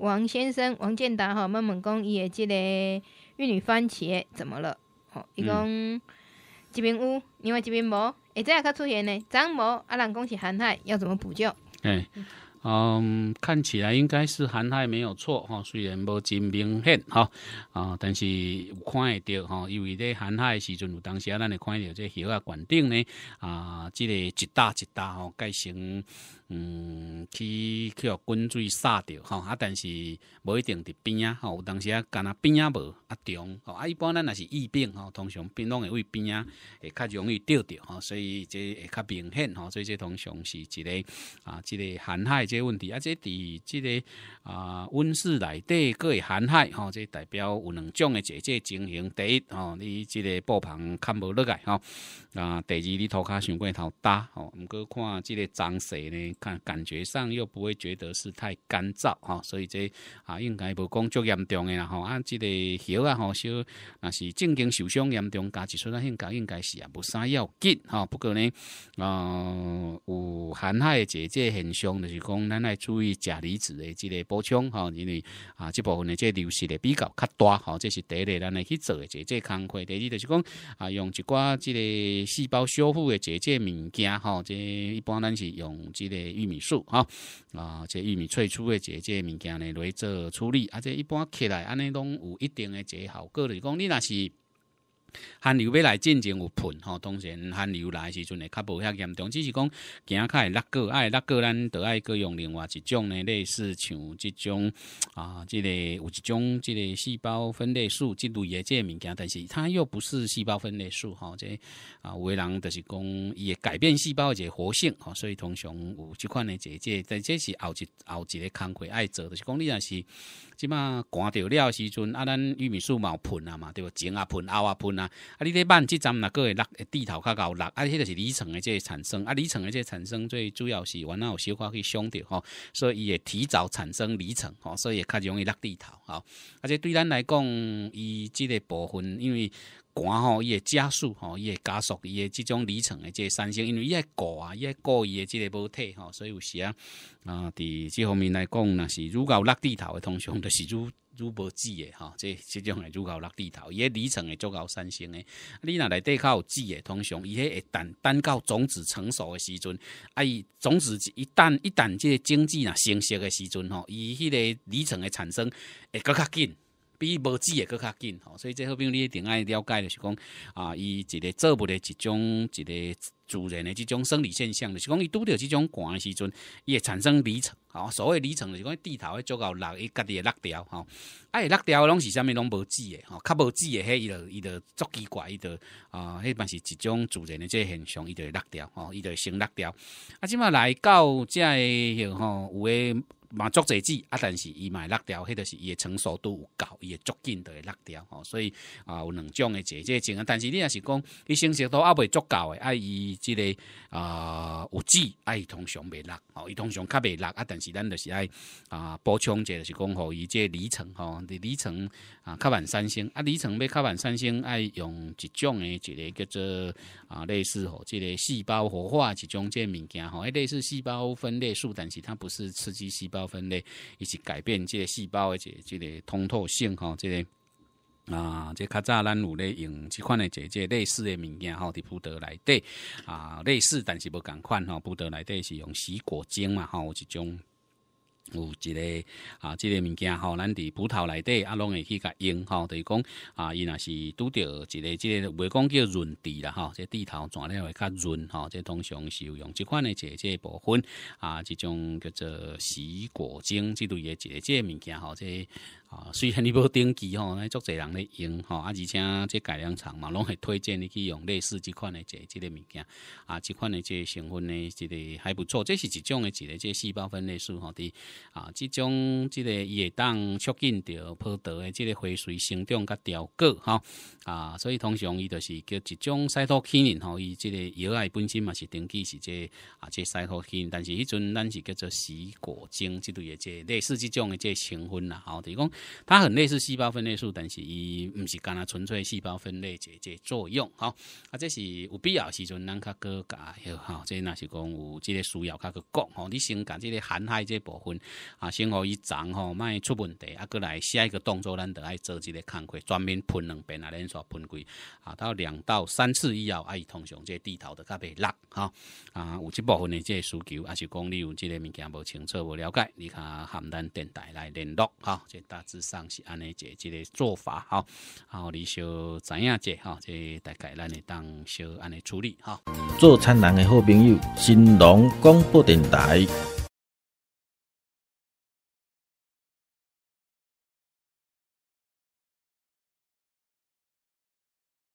王先生王建达吼，问问讲伊的即个玉女番茄怎么了？吼，伊讲这边有，另外这边无，会再较出现呢？长无啊，人讲是寒害，要怎么补救？哎。嗯，看起来应该是寒害没有错哈，虽然无真明显哈啊，但是有看会到哈，因为咧寒害时阵有当时啊，咱会看到这叶啊管顶呢啊，即个一大一大吼，改成。嗯，去去互滚水洒着吼，啊，但是无一定伫边啊，吼，有当时啊，干那边啊无啊中，吼，啊，一般咱若是疫病吼，通常边拢会位边啊，会较容易钓着吼，所以这会较明显吼，所以这通常是一个啊，即个寒害这问题啊，这伫即个啊温室内底个会寒害吼，这代表有两种的季节情形，第一吼，你即个布棚看无落来吼，啊，第二你涂骹伤过头大吼，毋过看即个脏势呢。看感觉上又不会觉得是太干燥哈，所以这啊应该无讲足严重的啦吼。啊，这个叶啊吼，小那是正经受伤严重，加一出那应该应该是啊无啥要紧哈。不过呢，呃，有寒害的这这现象，就是讲咱来注意钾离子的这个补充哈，因为啊这部分的这流失的比较较大哈，这是第一个咱来去做的这这工课。第二就是讲啊，用一寡这个细胞修复的这这物件哈，这一般咱是用这个。玉米素哈啊，这玉米萃出的这这物件呢来做处理，啊，这一般起来安尼拢有一定的这效果，就是讲你若是。寒流要来进前有喷吼，当然寒流来时阵会较无遐严重，只是讲惊较会落个，爱落个咱得爱个用另外一种呢，类似像即种啊，即个有一种即个细胞分裂素即类的这物件，但是它又不是细胞分裂素吼，这啊，有诶人就是讲伊会改变细胞个活性吼，所以通常有即款的这这，但这是后一后一个工课爱做，就是讲你若是。即嘛寒着了时阵，啊，咱玉米树嘛有喷啊嘛，对无？前啊喷，后啊喷啊，啊，你咧慢即站若个会落地头较高落，啊，迄个是里程的即产生，啊，里程的即产生最主要是原来有小可去伤着吼，所以伊会提早产生里程吼，所以会较容易落地头吼，啊，即对咱来讲，伊即个部分因为。寒吼，伊会加速吼，伊会加速伊诶即种里程诶即个产生，因为伊会固啊，伊会固伊诶即个母体吼，所以有时啊啊，伫即方面来讲，若是如果落地头诶，通常就是如如无籽诶吼，即即种诶如果落地头，伊诶里程会足够产生诶。你若内底较有籽诶，通常伊迄会等等到种子成熟诶时阵，啊伊种子一旦一旦即个经济若成熟诶时阵吼，伊迄个里程诶产生会更较紧。比无籽诶搁较紧吼，所以这好比你一定爱了解就是讲啊，伊一个作物的一种一个自然的即种生理现象，就是讲伊拄着即种寒诶时阵，伊会产生离层吼。所谓离层就是讲地头会足够落，伊家己会落掉吼。啊，会落掉拢是啥物拢无籽诶吼，较无籽诶迄伊就伊就足奇怪，伊就啊，迄般是一种自然的即现象，伊就会落掉吼，伊就先落掉。啊，即马来到即个吼有诶。嘛足侪籽啊，但是伊嘛会落掉，迄著是伊诶成熟度有够，伊诶足紧著会落掉吼。所以啊，有两种诶姐姐情啊。但是你若是讲伊成熟度还未足够诶，啊，伊即个啊有籽，啊，伊通常袂落吼，伊通常较袂落啊。但是咱著是爱啊补充者，就是讲吼伊即个里程吼，伫里程啊较慢三星啊，里程要较慢三星，爱用一种诶一个叫做啊类似吼即个细胞活化一种即物件吼，类似细胞分裂素，但是它不是刺激细胞。分类以及改变这个细胞的这这个通透性哈，这个啊，这较早咱有咧用即款的这这类似的物件吼，伫葡萄内底啊，类似但是无共款吼，葡萄内底是用洗果精嘛吼，一种。有一个啊，即个物件吼，咱伫葡萄内底啊，拢会去甲用吼，就是讲啊，伊若是拄着一个即个袂讲叫润地啦吼，即地头转了会较润吼，即通常是用即款的即即部分啊，即种叫做洗果精即类的一个即个物件吼，即个。啊，虽然你无登记吼，那足侪人咧用吼，啊，而且这改良厂嘛，拢会推荐你去用类似即款的这即个物件，啊，即款的这成分呢，即个还不错，这是一种的一个这细胞分裂素吼，伫啊，即种即个伊会当促进着葡萄的即个花穗生长甲调果吼，啊，所以通常伊就是叫一种赛托基因吼，伊即个药爱本身嘛是登记是这啊，这赛托基因，但是迄阵咱是叫做洗果精即类的这类似即种的这成分啦，吼，就是讲。它很类似细胞分裂素，但是伊唔是干那纯粹细胞分裂这这作用，吼啊，这是有必要时阵咱较搁加吼，这若是讲有即个需要较搁讲吼，你先甲即个含海这部分啊，先互伊长吼，莫出问题，啊，过来下一个动作，咱得爱做即个看开，专门喷两遍啊，连续喷几啊，到两到三次以后，啊，伊通常这地头的较袂落哈啊，有即部分的这需求，还是讲你有这个物件无清楚无了解，你看含咱电台来联络吼，这大致上是安尼一即个做法吼，好，你小知影者哈，这大概咱会当小安尼处理哈。做餐人的好朋友，新龙广播电台。